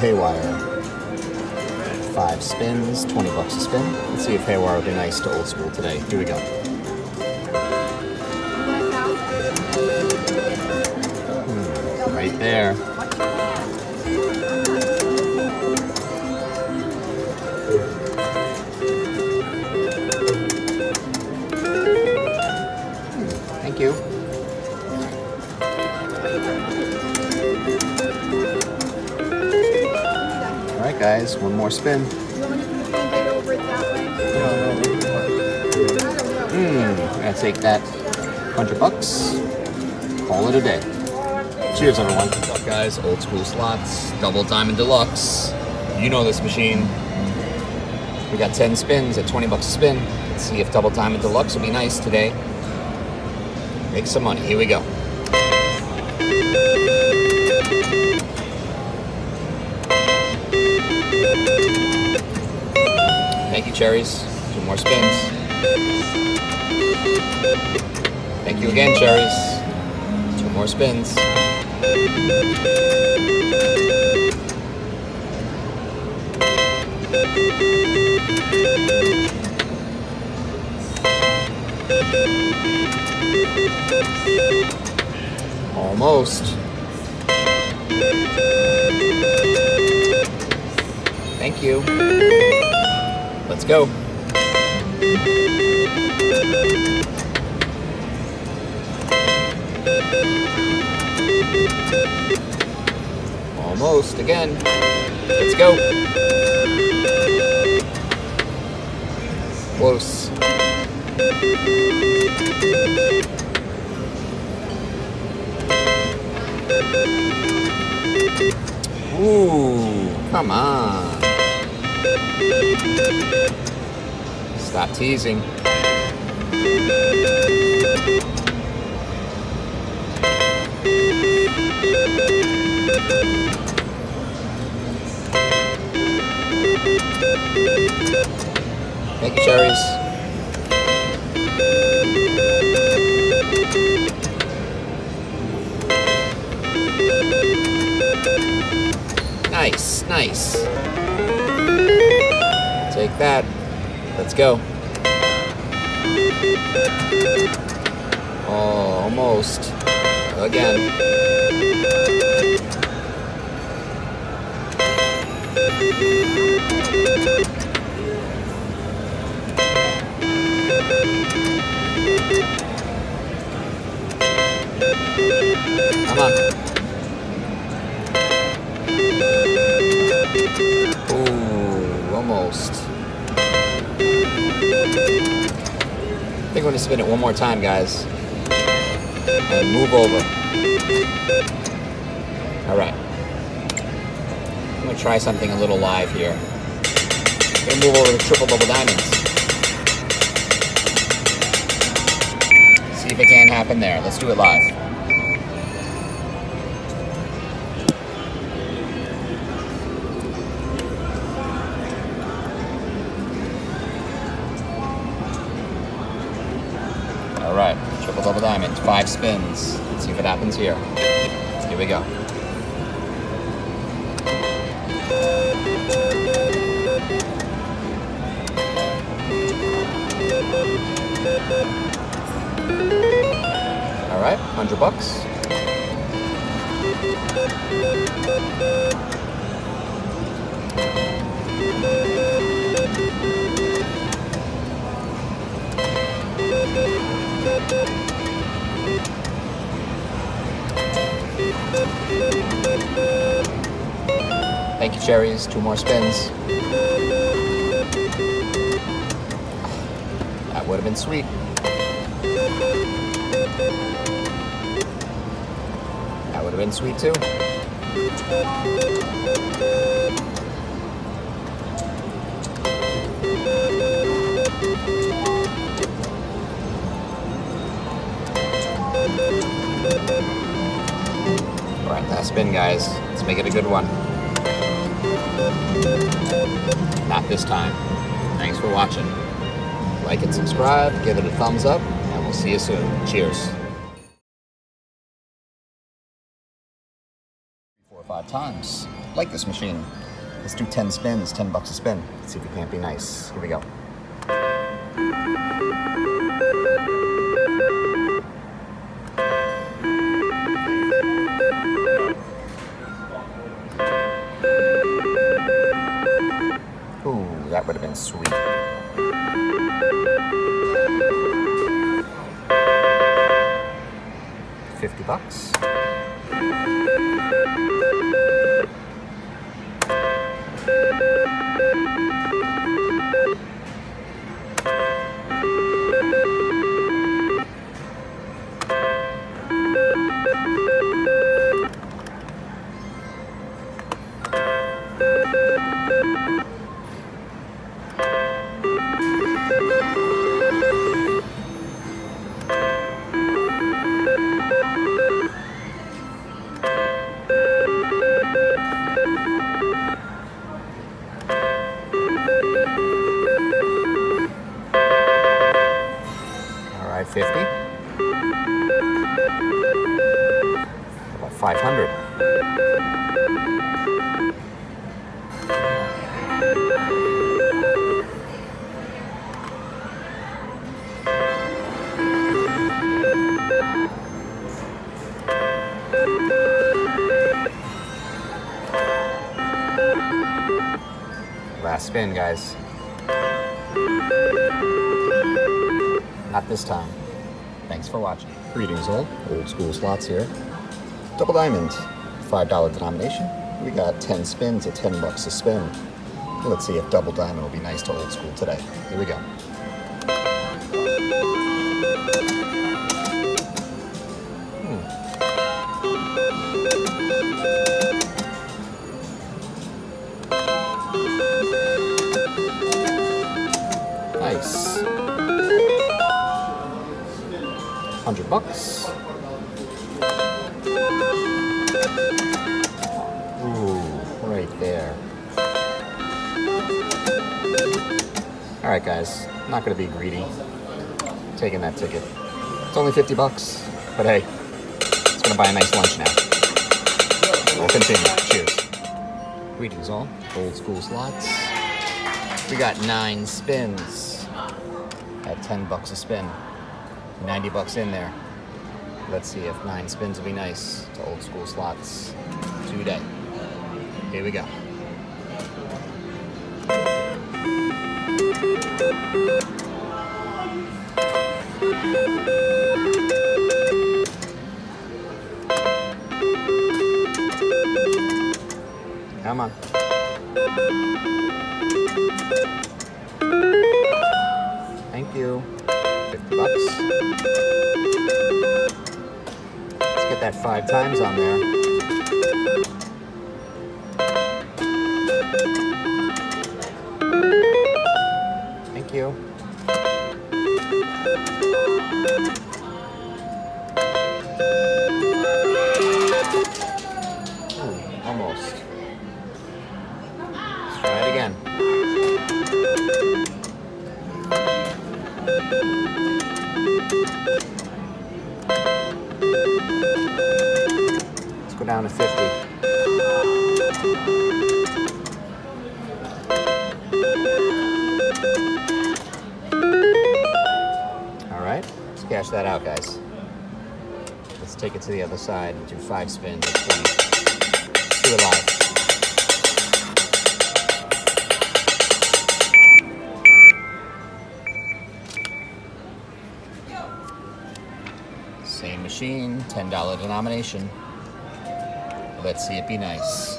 Haywire. Five spins, 20 bucks a spin. Let's see if Haywire will be nice to old school today. Here we go. Hmm, right there. One more spin. Hmm, gonna take that hundred bucks. Call it a day. Cheers, everyone. What's up, guys? Old school slots, double diamond deluxe. You know this machine. We got 10 spins at 20 bucks a spin. Let's see if double diamond deluxe will be nice today. Make some money. Here we go. Thank you, cherries. Two more spins. Thank you again, cherries. Two more spins. Almost. Thank you. Let's go. Almost again. Let's go. Close. Ooh, come on. Stop teasing. Thank you, cherries. Nice, nice. Take that. Let's go. Oh, almost. Again. Come on. Ooh, almost. Think I'm gonna spin it one more time, guys. And move over. All right. I'm gonna try something a little live here. I'm gonna move over to triple double diamonds. See if it can happen there. Let's do it live. Five spins. Let's see it happens here. Here we go. All right, hundred bucks. Thank you, cherries. Two more spins. That would have been sweet. That would have been sweet too. All right, last spin, guys. Let's make it a good one. Not this time. Thanks for watching. Like and subscribe, give it a thumbs up, and we'll see you soon. Cheers. Four or five times. like this machine. Let's do 10 spins, 10 bucks a spin. Let's see if it can't be nice. Here we go. Ooh, that would have been sweet. Fifty bucks. Last spin, guys. Not this time. Thanks for watching. Greetings all, old school slots here. Double diamond, $5 denomination. We got 10 spins at 10 bucks a spin. Let's see if double diamond will be nice to old school today. Here we go. Hmm. Nice. 100 bucks. Ooh, right there. All right, guys, not gonna be greedy. Taking that ticket. It's only 50 bucks, but hey, it's gonna buy a nice lunch now. We'll continue. Cheers. Greetings all, old school slots. We got nine spins at 10 bucks a spin. 90 bucks in there. Let's see if nine spins will be nice to old school slots today. Here we go. Come on. Five times on there. Thank you. Almost. Let's try it again. Down to 50. All right, let's cash that out, guys. Let's take it to the other side and do five spins at 20. Let's do it live. Same machine, $10 denomination. Let's see it be nice.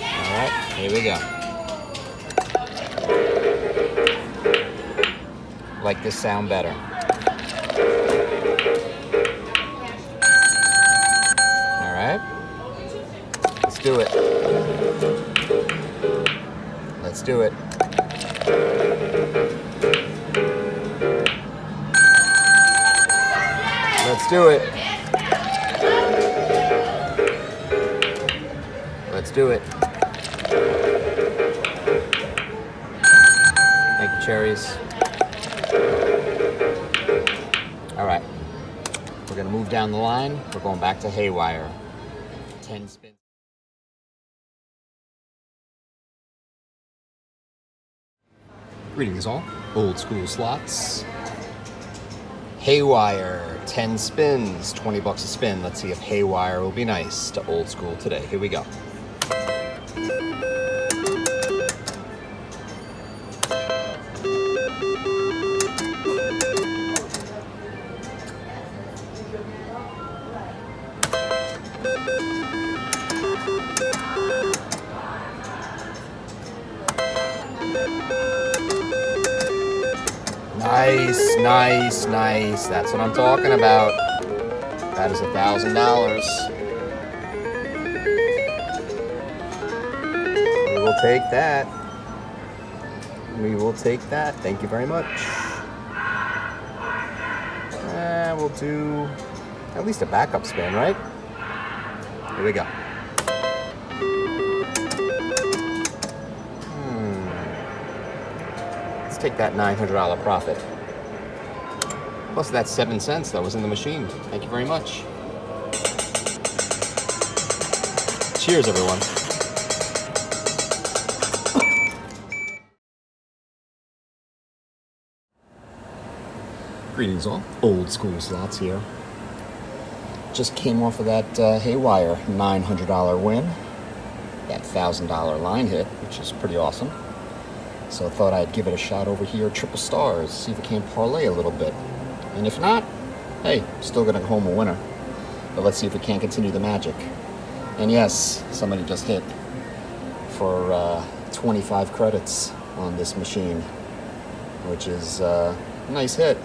All right, here we go. Like this sound better. All right, let's do it. Let's do it. Do it. Let's do it. Thank you, cherries. All right. We're gonna move down the line. We're going back to Haywire. 10 spins. Greetings all. Old school slots. Haywire, 10 spins, 20 bucks a spin. Let's see if Haywire will be nice to old school today. Here we go. Nice, nice, nice. That's what I'm talking about. That is a thousand dollars. We will take that. We will take that. Thank you very much. And we'll do at least a backup spin, right? Here we go. Take that $900 profit. Plus that seven cents that was in the machine. Thank you very much. Cheers, everyone. Greetings all. Old school slots here. Just came off of that uh, Haywire $900 win. That $1,000 line hit, which is pretty awesome. So I thought I'd give it a shot over here, triple stars, see if it can parlay a little bit. And if not, hey, still gonna go home a winner. But let's see if we can't continue the magic. And yes, somebody just hit for uh, 25 credits on this machine, which is uh, a nice hit.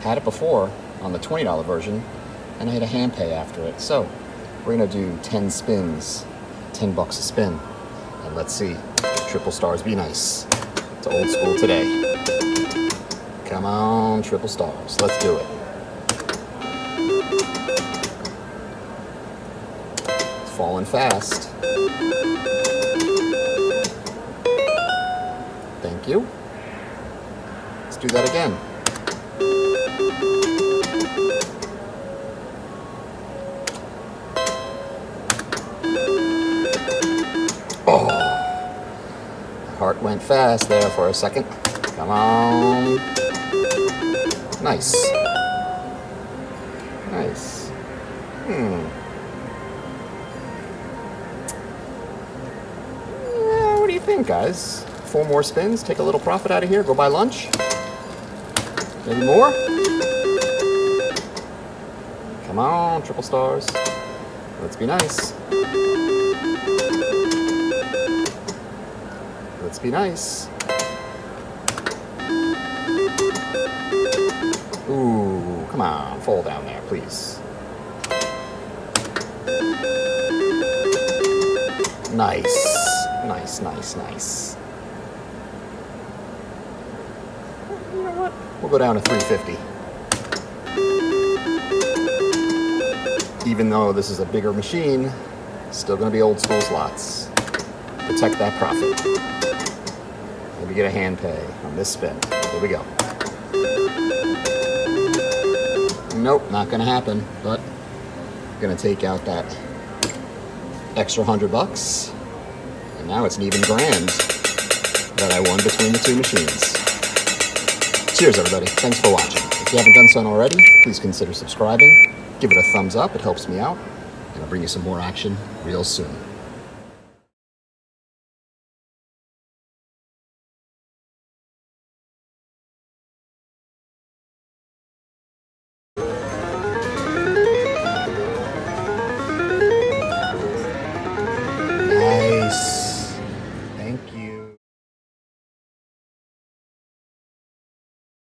Had it before on the $20 version, and I had a hand pay after it. So we're gonna do 10 spins, 10 bucks a spin. And let's see Triple stars, be nice. It's old school today. Come on, triple stars. Let's do it. It's falling fast. Thank you. Let's do that again. Heart went fast there for a second. Come on. Nice. Nice. Hmm. Yeah, what do you think, guys? Four more spins, take a little profit out of here, go buy lunch? Maybe more? Come on, triple stars. Let's be nice. Be nice. Ooh, come on, fall down there, please. Nice. Nice, nice, nice. You know what? We'll go down to 350. Even though this is a bigger machine, still gonna be old school slots. Protect that profit. Maybe get a hand pay on this spin. Here we go. Nope, not gonna happen, but I'm gonna take out that extra hundred bucks. And now it's an even grand that I won between the two machines. Cheers, everybody. Thanks for watching. If you haven't done so already, please consider subscribing. Give it a thumbs up. It helps me out. And I'll bring you some more action real soon.